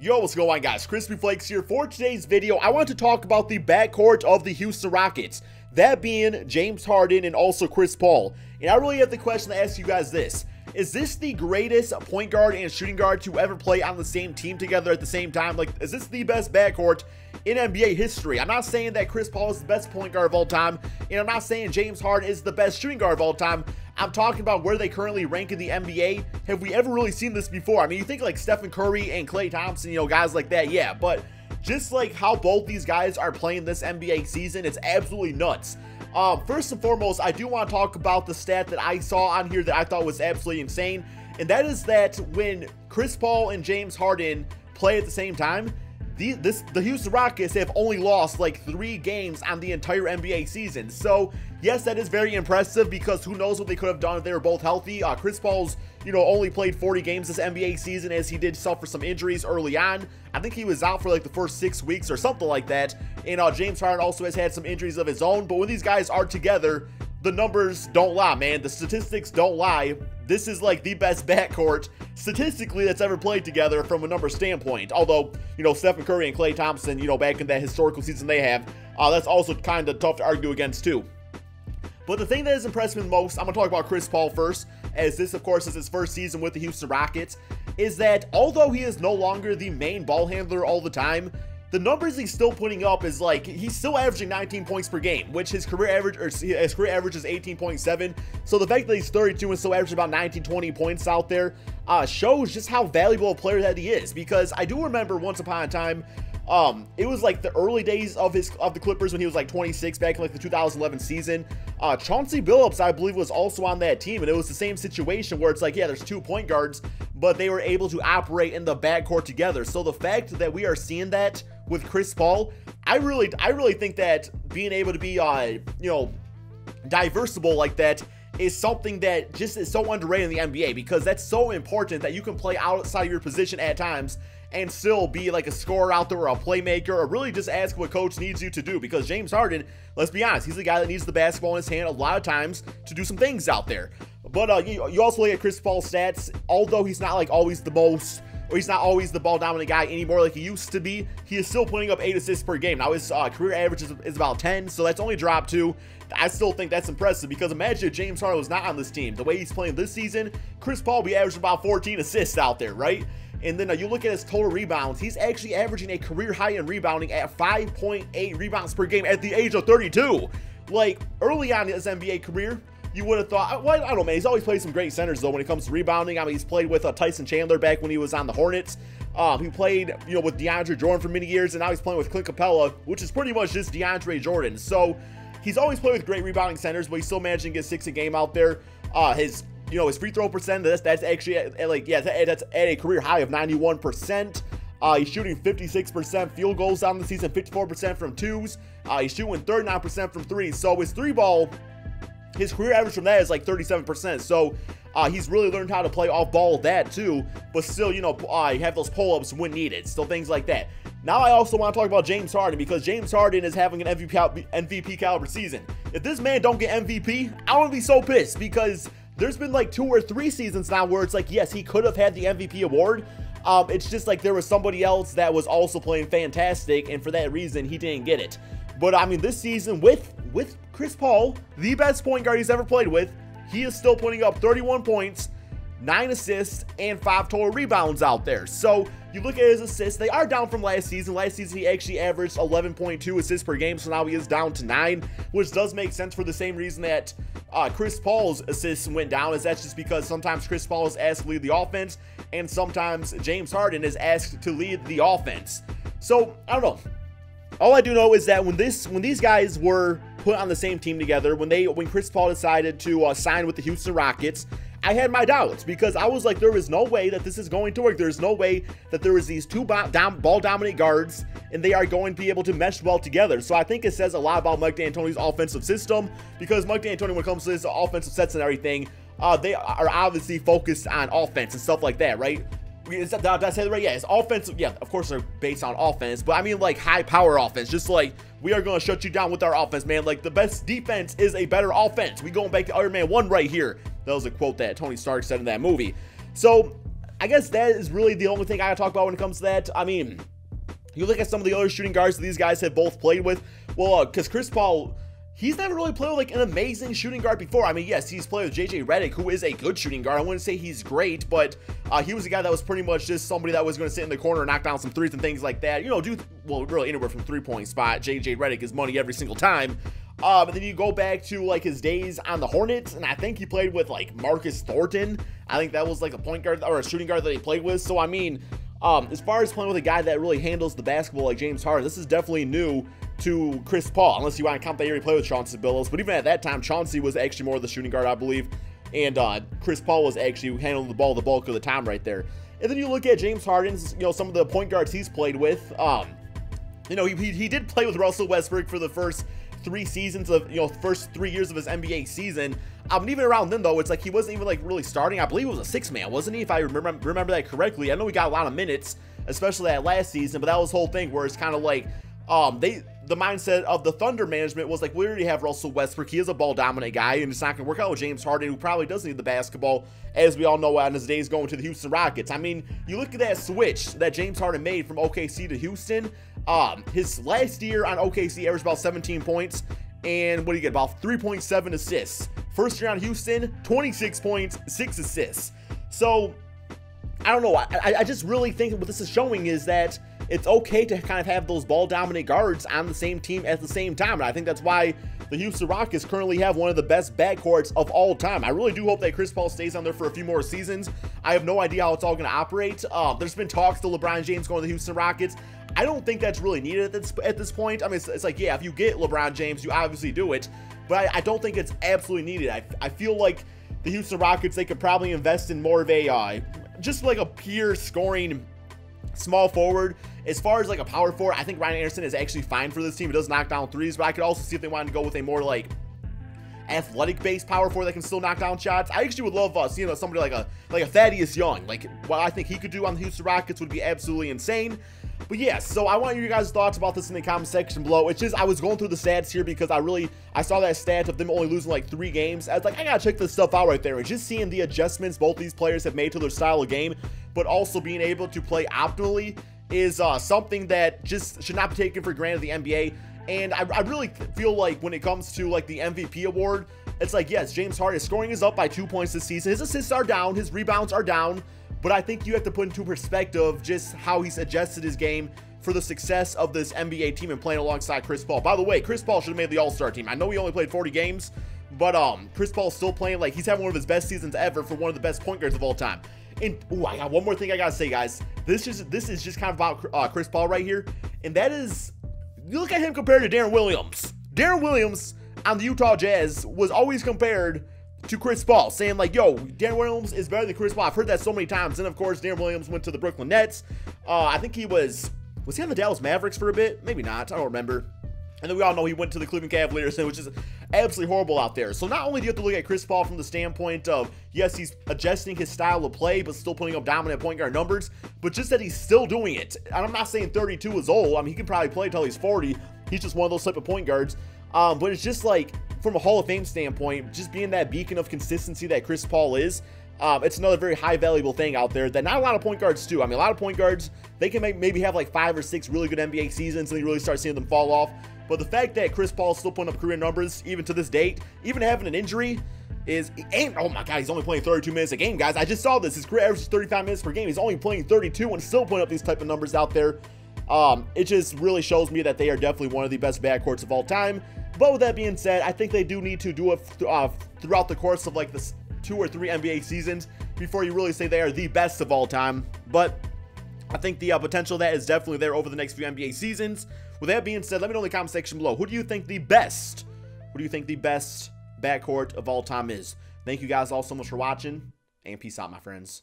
Yo, what's going on guys? Krispy Flakes here. For today's video, I want to talk about the backcourt of the Houston Rockets. That being James Harden and also Chris Paul. And I really have the question to ask you guys this. Is this the greatest point guard and shooting guard to ever play on the same team together at the same time? Like, is this the best backcourt in NBA history? I'm not saying that Chris Paul is the best point guard of all time, and I'm not saying James Harden is the best shooting guard of all time. I'm talking about where they currently rank in the NBA. Have we ever really seen this before? I mean, you think like Stephen Curry and Klay Thompson, you know, guys like that, yeah, but just like how both these guys are playing this NBA season, it's absolutely nuts. Um, first and foremost, I do want to talk about the stat that I saw on here that I thought was absolutely insane, and that is that when Chris Paul and James Harden play at the same time, the, this, the Houston Rockets have only lost like three games on the entire NBA season. So, yes, that is very impressive because who knows what they could have done if they were both healthy. Uh, Chris Paul's, you know, only played 40 games this NBA season as he did suffer some injuries early on. I think he was out for like the first six weeks or something like that. And uh, James Harden also has had some injuries of his own. But when these guys are together, the numbers don't lie, man. The statistics don't lie. This is like the best backcourt statistically that's ever played together from a number standpoint. Although, you know, Stephen Curry and Klay Thompson, you know, back in that historical season they have, uh, that's also kind of tough to argue against too. But the thing that has impressed me most, I'm going to talk about Chris Paul first, as this, of course, is his first season with the Houston Rockets, is that although he is no longer the main ball handler all the time, the numbers he's still putting up is like he's still averaging 19 points per game, which his career average or his career average is 18.7. So the fact that he's 32 and still averaging about 19, 20 points out there uh, shows just how valuable a player that he is. Because I do remember once upon a time, um, it was like the early days of his of the Clippers when he was like 26 back in like the 2011 season. Uh, Chauncey Billups, I believe, was also on that team, and it was the same situation where it's like, yeah, there's two point guards, but they were able to operate in the backcourt together. So the fact that we are seeing that with Chris Paul, I really, I really think that being able to be, uh, you know, diversible like that is something that just is so underrated in the NBA because that's so important that you can play outside of your position at times and still be like a scorer out there or a playmaker or really just ask what coach needs you to do because James Harden, let's be honest, he's the guy that needs the basketball in his hand a lot of times to do some things out there. But uh, you, you also look at Chris Paul's stats, although he's not like always the most or he's not always the ball dominant guy anymore like he used to be, he is still putting up 8 assists per game. Now his uh, career average is, is, about 10, so that's only dropped two. I still think that's impressive because imagine if James Harden was not on this team. The way he's playing this season, Chris Paul be averaging about 14 assists out there, right? And then uh, you look at his total rebounds, he's actually averaging a career high in rebounding at 5.8 rebounds per game at the age of 32. Like, early on in his NBA career, you would have thought, well, I don't know, man. He's always played some great centers, though, when it comes to rebounding. I mean, he's played with uh, Tyson Chandler back when he was on the Hornets. Um, he played, you know, with DeAndre Jordan for many years, and now he's playing with Clint Capela, which is pretty much just DeAndre Jordan. So he's always played with great rebounding centers, but he's still managing to get six a game out there. Uh, his, you know, his free throw percent, that's, that's actually, at, at like, yeah, that's at a career high of 91%. Uh, he's shooting 56% field goals down the season, 54% from twos. Uh, he's shooting 39% from threes. So his three ball his career average from that is like 37%. So uh, he's really learned how to play off ball that too. But still, you know, uh, have those pull ups when needed. Still things like that. Now I also want to talk about James Harden because James Harden is having an MVP, MVP caliber season. If this man don't get MVP, I would be so pissed because there's been like two or three seasons now where it's like, yes, he could have had the MVP award. Um, it's just like there was somebody else that was also playing fantastic, and for that reason, he didn't get it. But I mean, this season with with Chris Paul, the best point guard he's ever played with, he is still putting up 31 points, 9 assists, and 5 total rebounds out there. So you look at his assists, they are down from last season. Last season, he actually averaged 11.2 assists per game, so now he is down to 9, which does make sense for the same reason that uh, Chris Paul's assists went down, is that's just because sometimes Chris Paul is asked to lead the offense, and sometimes James Harden is asked to lead the offense. So, I don't know. All I do know is that when this when these guys were put on the same team together, when they when Chris Paul decided to uh, sign with the Houston Rockets, I had my doubts because I was like, there is no way that this is going to work. There's no way that there is these two ball dominant guards and they are going to be able to mesh well together. So I think it says a lot about Mike D'Antoni's offensive system because Mike D'Antoni, when it comes to his offensive sets and everything, uh, they are obviously focused on offense and stuff like that, right? Is that, did I say that right? Yeah, it's offensive. Yeah, of course they're based on offense, but I mean like high power offense. Just like we are going to shut you down with our offense, man. Like the best defense is a better offense. We going back to Iron Man 1 right here. That was a quote that Tony Stark said in that movie. So I guess that is really the only thing I gotta talk about when it comes to that. I mean, you look at some of the other shooting guards that these guys have both played with. Well, because uh, Chris Paul he's never really played with like an amazing shooting guard before. I mean, yes, he's played with JJ Redick, who is a good shooting guard. I wouldn't say he's great, but uh, he was a guy that was pretty much just somebody that was going to sit in the corner and knock down some threes and things like that. You know, do well, really anywhere from three point spot. JJ Redick is money every single time. Um, and then you go back to like his days on the Hornets, and I think he played with like Marcus Thornton. I think that was like a point guard or a shooting guard that he played with. So I mean, um, as far as playing with a guy that really handles the basketball like James Harden, this is definitely new to Chris Paul, unless you want to count that year he played with Chauncey Billups. But even at that time, Chauncey was actually more of the shooting guard, I believe. And uh, Chris Paul was actually handling the ball the bulk of the time right there. And then you look at James Harden's, you know, some of the point guards he's played with. Um, you know, he, he, he did play with Russell Westbrook for the first three seasons of, you know, first three years of his NBA season. Um, even around then, though, it's like he wasn't even, like, really starting. I believe it was a six-man, wasn't he? If I remember, remember that correctly. I know he got a lot of minutes, especially that last season, but that was the whole thing where it's kind of like, um, they the mindset of the Thunder management was like, we already have Russell Westbrook. He is a ball dominant guy, and it's not going to work out with James Harden, who probably does need the basketball, as we all know, on his days going to the Houston Rockets. I mean, you look at that switch that James Harden made from OKC to Houston. Um, his last year on OKC averaged about 17 points, and what do you get? About 3.7 assists. First year on Houston, 26 points, 6 assists. So, I don't know. I, I just really think what this is showing is that it's okay to kind of have those ball dominant guards on the same team at the same time. And I think that's why the Houston Rockets currently have one of the best backcourts of all time. I really do hope that Chris Paul stays on there for a few more seasons. I have no idea how it's all going to operate. Um, there's been talks to LeBron James going to the Houston Rockets. I don't think that's really needed at this at this point. I mean, it's, it's like, yeah, if you get LeBron James, you obviously do it. But I, I don't think it's absolutely needed. I, I feel like the Houston Rockets, they could probably invest in more of a, uh, just like a pure scoring small forward. As far as like a power forward, I think Ryan Anderson is actually fine for this team. It does knock down threes, but I could also see if they wanted to go with a more like athletic-based power forward that can still knock down shots. I actually would love uh, seeing uh, somebody like a like a Thaddeus Young. Like what I think he could do on the Houston Rockets would be absolutely insane. But yeah, so I want your guys' thoughts about this in the comment section below. It's just I was going through the stats here because I really I saw that stat of them only losing like three games. I was like, I gotta check this stuff out right there. And just seeing the adjustments both these players have made to their style of game, but also being able to play optimally is uh, something that just should not be taken for granted the NBA. And I, I really feel like when it comes to like the MVP award, it's like, yes, James Harden is scoring is up by two points this season. His assists are down, his rebounds are down, but I think you have to put into perspective just how he's adjusted his game for the success of this NBA team and playing alongside Chris Paul. By the way, Chris Paul should have made the All-Star team. I know he only played 40 games, but um, Chris Paul's still playing like he's having one of his best seasons ever for one of the best point guards of all time. And ooh, I got one more thing I gotta say, guys. This is this is just kind of about uh, Chris Paul right here, and that is, you look at him compared to Deron Williams. Deron Williams on the Utah Jazz was always compared to Chris Paul, saying like, "Yo, Deron Williams is better than Chris Paul." I've heard that so many times. And of course, Deron Williams went to the Brooklyn Nets. Uh, I think he was was he on the Dallas Mavericks for a bit? Maybe not. I don't remember. And then we all know he went to the Cleveland Cavaliers, which is absolutely horrible out there. So not only do you have to look at Chris Paul from the standpoint of, yes, he's adjusting his style of play, but still putting up dominant point guard numbers, but just that he's still doing it. And I'm not saying 32 is old. I mean, he can probably play until he's 40. He's just one of those type of point guards. Um, but it's just like, from a Hall of Fame standpoint, just being that beacon of consistency that Chris Paul is, um, it's another very high valuable thing out there that not a lot of point guards do. I mean, a lot of point guards, they can make, maybe have like five or six really good NBA seasons and you really start seeing them fall off. But the fact that Chris Paul is still putting up career numbers, even to this date, even having an injury, is ain't oh my god he's only playing 32 minutes a game guys. I just saw this. His career average is 35 minutes per game. He's only playing 32 and still putting up these type of numbers out there. Um it just really shows me that they are definitely one of the best backcourts of all time. But with that being said i think they do need to do it th uh, throughout the course of like this two or three nba seasons before you really say they are the best of all time but I think the uh, potential that is definitely there over the next few NBA seasons. With that being said, let me know in the comment section below. Who do you think the best, who do you think the best backcourt of all time is? Thank you guys all so much for watching, and peace out, my friends.